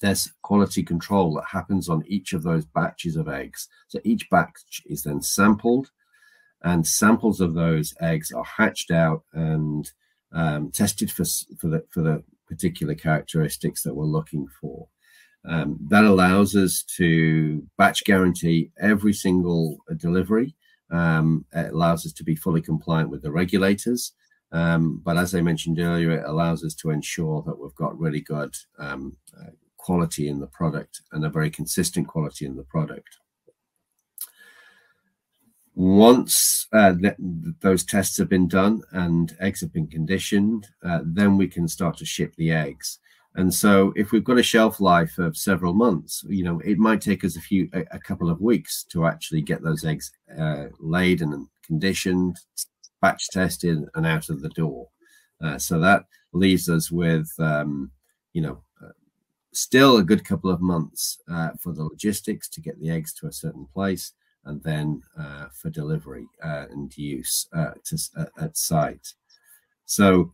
There's quality control that happens on each of those batches of eggs. So each batch is then sampled, and samples of those eggs are hatched out and um, tested for for the for the particular characteristics that we're looking for. Um, that allows us to batch guarantee every single delivery. Um, it allows us to be fully compliant with the regulators. Um, but as I mentioned earlier, it allows us to ensure that we've got really good um, uh, quality in the product and a very consistent quality in the product. Once uh, th those tests have been done and eggs have been conditioned, uh, then we can start to ship the eggs. And so if we've got a shelf life of several months, you know, it might take us a few, a, a couple of weeks to actually get those eggs uh, laid and conditioned, batch tested and out of the door. Uh, so that leaves us with, um, you know, uh, still a good couple of months uh, for the logistics to get the eggs to a certain place and then uh, for delivery uh, and use uh, to, uh, at site. So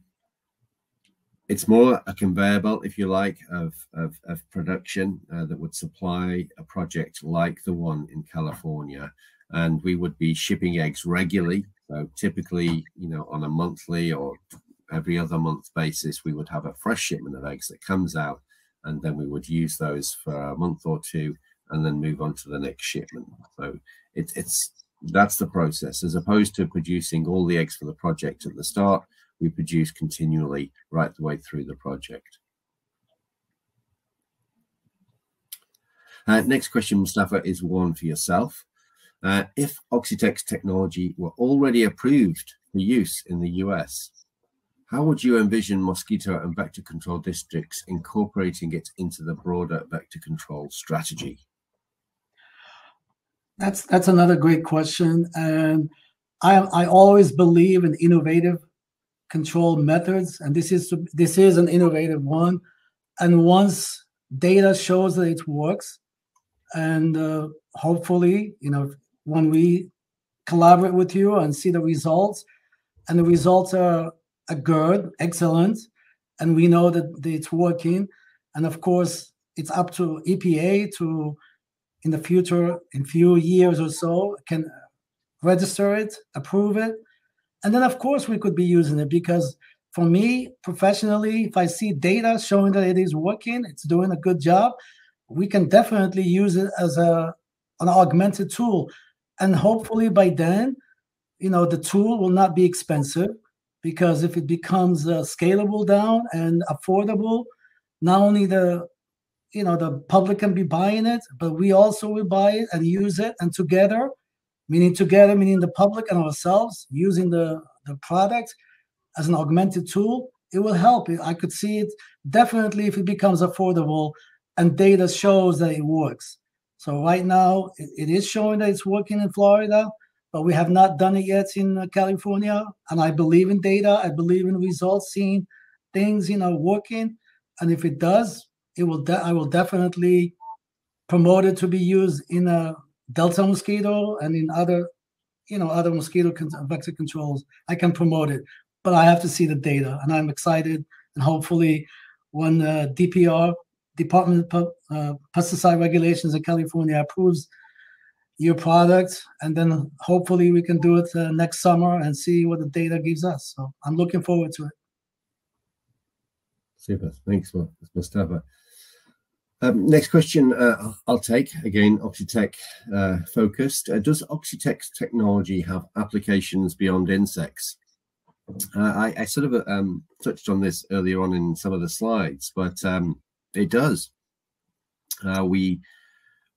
it's more a conveyor belt, if you like, of, of, of production uh, that would supply a project like the one in California. And we would be shipping eggs regularly. So typically, you know, on a monthly or every other month basis, we would have a fresh shipment of eggs that comes out, and then we would use those for a month or two and then move on to the next shipment. So it's it's that's the process as opposed to producing all the eggs for the project at the start we produce continually right the way through the project. Uh, next question mustafa is one for yourself. Uh, if oxitec's technology were already approved for use in the us how would you envision mosquito and vector control districts incorporating it into the broader vector control strategy? That's that's another great question, and I I always believe in innovative control methods, and this is this is an innovative one. And once data shows that it works, and uh, hopefully, you know, when we collaborate with you and see the results, and the results are, are good, excellent, and we know that it's working, and of course, it's up to EPA to, in the future, in few years or so, can register it, approve it, and then of course we could be using it because for me professionally, if I see data showing that it is working, it's doing a good job, we can definitely use it as a an augmented tool. And hopefully by then, you know, the tool will not be expensive because if it becomes uh, scalable down and affordable, not only the you know the public can be buying it, but we also will buy it and use it, and together, meaning together, meaning the public and ourselves using the the product, as an augmented tool, it will help. I could see it definitely if it becomes affordable and data shows that it works. So right now it, it is showing that it's working in Florida, but we have not done it yet in uh, California. And I believe in data. I believe in results, seeing things you know working. And if it does, it will. De- I will definitely promote it to be used in a Delta mosquito and in other, you know, other mosquito con- vector controls. I can promote it but I have to see the data, and I'm excited. And hopefully, when uh, DPR Department of uh, Pesticide Regulations in California approves your product, and then hopefully we can do it uh, next summer and see what the data gives us. So I'm looking forward to it. Super. Thanks, Mustafa. Um, next question uh, I'll take again, Oxitec uh, focused. Uh, does Oxitec's technology have applications beyond insects? Uh, I, I, sort of um, touched on this earlier on in some of the slides, but um, it does. Uh, we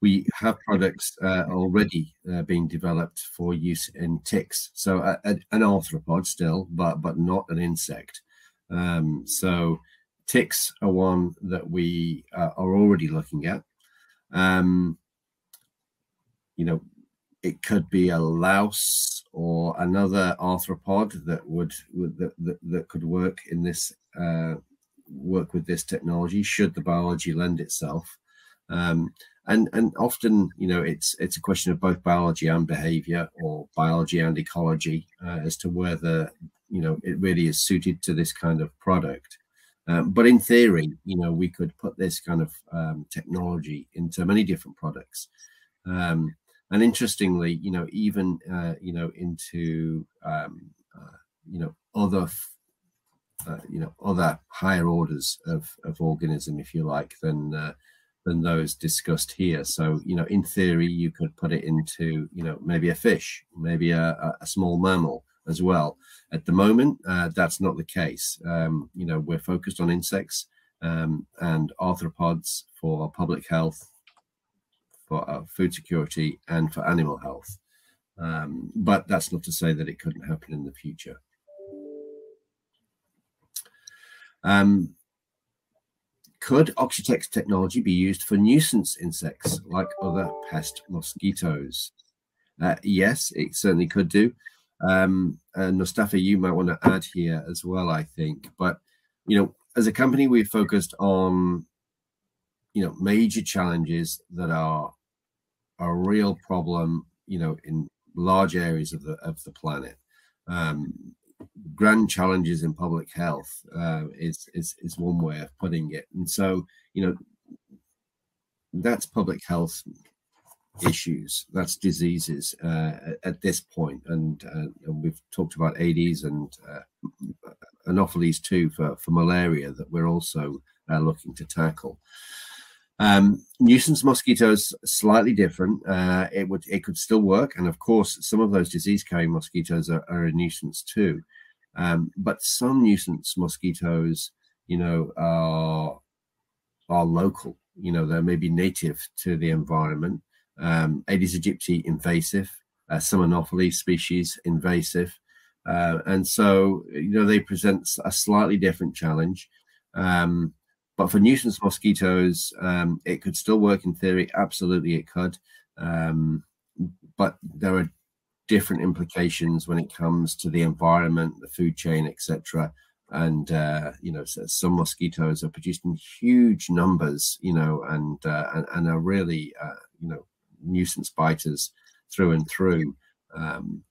we have products uh, already being developed for use in ticks. So an arthropod still, but but not an insect. Um, so ticks are one that we uh, are already looking at. Um, you know, it could be a louse or another arthropod that would, would that, that, that, could work in this uh, work with this technology should the biology lend itself um, and and often you know it's it's a question of both biology and behavior or biology and ecology uh, as to whether you know it really is suited to this kind of product um, but in theory you know we could put this kind of um, technology into many different products um, and interestingly, you know, even uh, you know into um, uh, you know other uh, you know other higher orders of of organism, if you like, than uh, than those discussed here. So you know, in theory, you could put it into you know maybe a fish, maybe a, a small mammal as well. At the moment, uh, that's not the case. Um, you know, we're focused on insects um, and arthropods for public health for uh, food security and for animal health. Um, but that's not to say that it couldn't happen in the future. Um, could Oxitec's technology be used for nuisance insects like other pest mosquitoes? Uh, yes, it certainly could do. Um, and Mustafa, you might want to add here as well, I think. But, you know, as a company, we've focused on, you know, major challenges that are a real problem, you know, in large areas of the of the planet. Um, grand challenges in public health uh, is, is is one way of putting it, and so you know that's public health issues that's diseases uh, at this point and, uh, and, we've talked about aedes and uh, anopheles too for, for malaria that we're also uh, looking to tackle um, nuisance mosquitoes slightly different. Uh, it would it could still work, and of course, some of those disease-carrying mosquitoes are, are, a nuisance too. Um, but some nuisance mosquitoes, you know, are are local. You know, they may be native to the environment. Um, Aedes aegypti invasive, uh, some Anopheles species invasive, uh, and so you know they present a slightly different challenge. Um, but for nuisance mosquitoes, um, it could still work in theory. Absolutely, it could. Um, but there are different implications when it comes to the environment, the food chain, etc. and uh, you know some mosquitoes are produced in huge numbers you know and uh, and, and, are really uh, you know nuisance biters through and through um,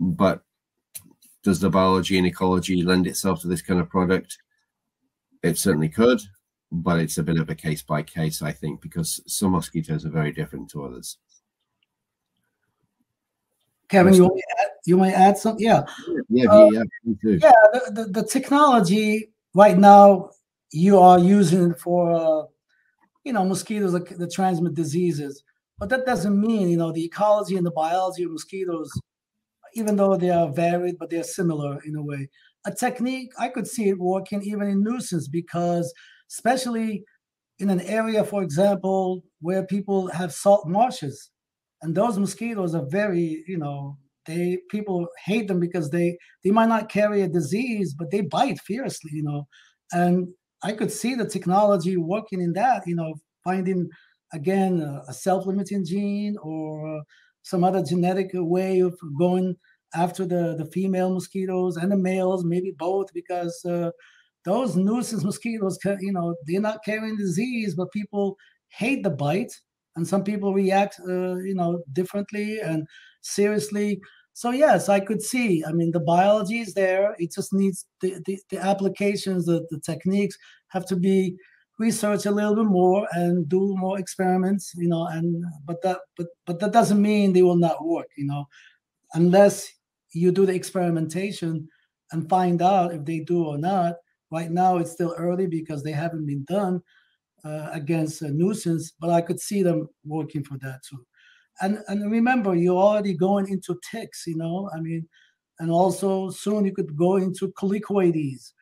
but does the biology and ecology lend itself to this kind of product it certainly could but it's a bit of a case by case i think because some mosquitoes are very different to others Kevin, you want, add, you might add something? Yeah. Yeah, uh, yeah, yeah. The, the, the, technology right now you are using for uh, you know mosquitoes that, that transmit diseases, but that doesn't mean you know the ecology and the biology of mosquitoes, even though they are varied, but they're similar in a way. A technique I could see it working even in nuisance because especially in an area, for example, where people have salt marshes and those mosquitoes are very you know they people hate them because they they might not carry a disease but they bite fiercely you know and i could see the technology working in that you know finding again a, self-limiting gene or some other genetic way of going after the the female mosquitoes and the males maybe both because uh, those nuisance [LAUGHS] mosquitoes you know they're not carrying disease but people hate the bite and some people react uh, you know differently and seriously so yes i could see. I mean the biology is there. It just needs the, the, the applications the, the techniques have to be researched a little bit more and do more experiments you know and but that but but that doesn't mean they will not work you know. Unless you do the experimentation and find out if they do or not. Right now it's still early because they haven't been done uh, against a nuisance, but I could see them working for that too. And and remember, you're already going into ticks, you know. I mean, and also soon you could go into Culicoides,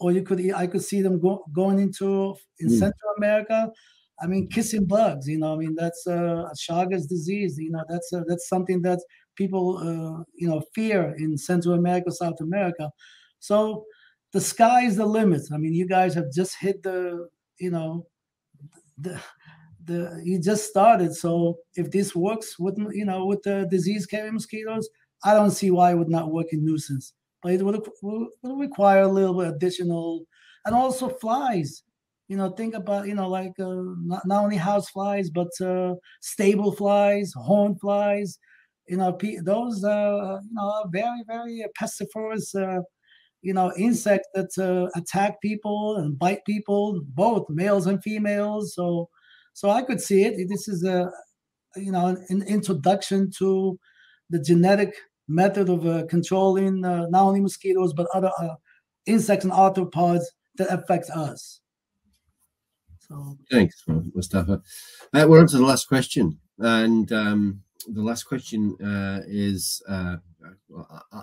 or you could I could see them go, going into in mm. Central America. I mean, kissing bugs, you know. I mean, that's uh, a Chagas disease. You know, that's uh, that's something that people uh, you know fear in Central America, South America. So the sky is the limit. I mean, you guys have just hit the you know the the you just started. So if this works with you know with the disease carrying mosquitoes, I don't see why it would not work in nuisance. But it would, would require a little bit additional, and also flies. You know, think about you know like uh, not, not only house flies but uh, stable flies, horn flies. You know, those uh, you know are very very pestiferous. Uh, you know, insects that uh, attack people and bite people, both males and females. So, so I could see it. This is a, you know, an, introduction to the genetic method of uh, controlling uh, not only mosquitoes but other uh, insects and arthropods that affect us. So, thanks, Mustafa. Uh, we're on to the last question, and um, the last question uh, is.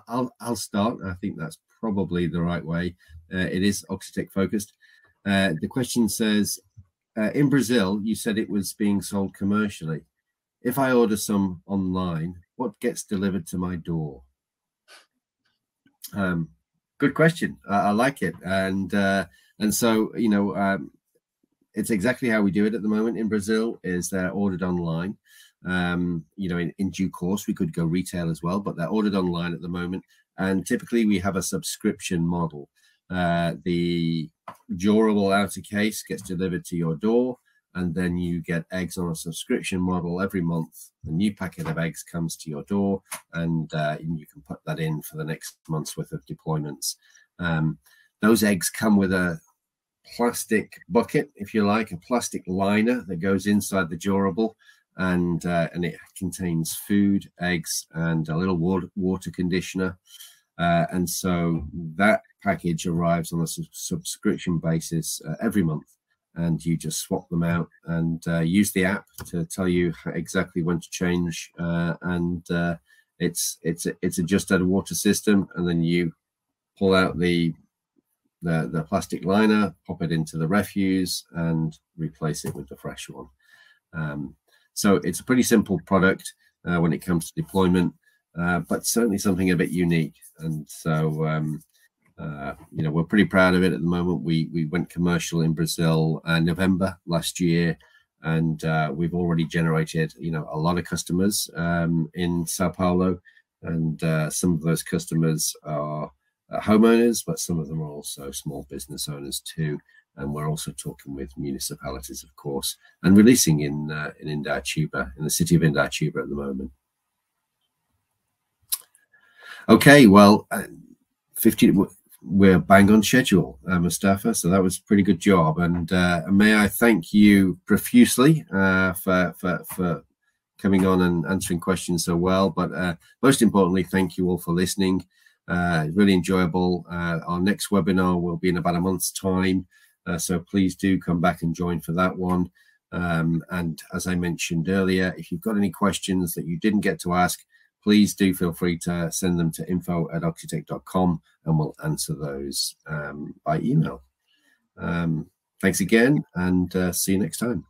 I'll I'll start. I think that's probably the right way. Uh, it is Oxitec focused. Uh, the question says, uh, in Brazil, you said it was being sold commercially. If I order some online, what gets delivered to my door? Um, good question. I, like it, and uh, and so you know, um, it's exactly how we do it at the moment in Brazil. Is they're ordered online. Um, you know, in, in due course, we could go retail as well, but they're ordered online at the moment. And typically we have a subscription model. Uh, the durable outer case gets delivered to your door, and then you get eggs on a subscription model every month. A new packet of eggs comes to your door, and, uh, you can put that in for the next month's worth of deployments. Um, those eggs come with a plastic bucket, if you like, a plastic liner that goes inside the durable and uh, and it contains food, eggs, and a little water, water conditioner. Uh, and so that package arrives on a su subscription basis uh, every month, and you just swap them out and uh, use the app to tell you exactly when to change. Uh, and uh, it's it's it's a just out of water system, and then you pull out the the, the plastic liner, pop it into the refuse, and replace it with the fresh one. Um, so it's a pretty simple product uh, when it comes to deployment, uh, but certainly something a bit unique. And so, um, uh, you know, we're pretty proud of it at the moment. We we went commercial in Brazil uh, November last year, and uh, we've already generated, you know, a lot of customers um, in Sao Paulo, and uh, some of those customers are uh, homeowners, but some of them are also small business owners too. And we're also talking with municipalities, of course, and releasing in uh, in Indaiatuba, in the city of Indaiatuba at the moment. Okay, well, uh, 50, we're bang on schedule, uh, Mustafa. So that was a pretty good job. And uh, may I thank you profusely uh, for, for, for coming on and answering questions so well. But uh, most importantly, thank you all for listening. Uh, really enjoyable. Uh, our next webinar will be in about a month's time. so please do come back and join for that one. Um, and as I mentioned earlier, if you've got any questions that you didn't get to ask, please do feel free to send them to info at oxitec.com and we'll answer those um, by email. Um, thanks again and uh, see you next time.